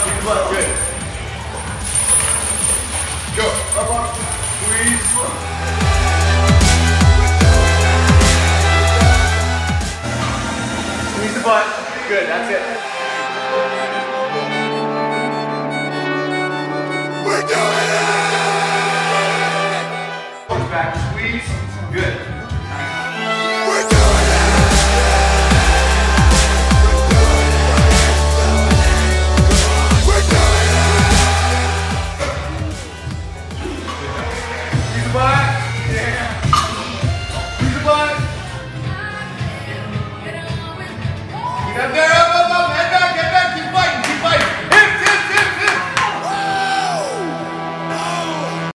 squeeze left, good. Go. Up, on. squeeze. Squeeze the butt. Good, that's it. We're doing it! Push Back, squeeze, good. Come back.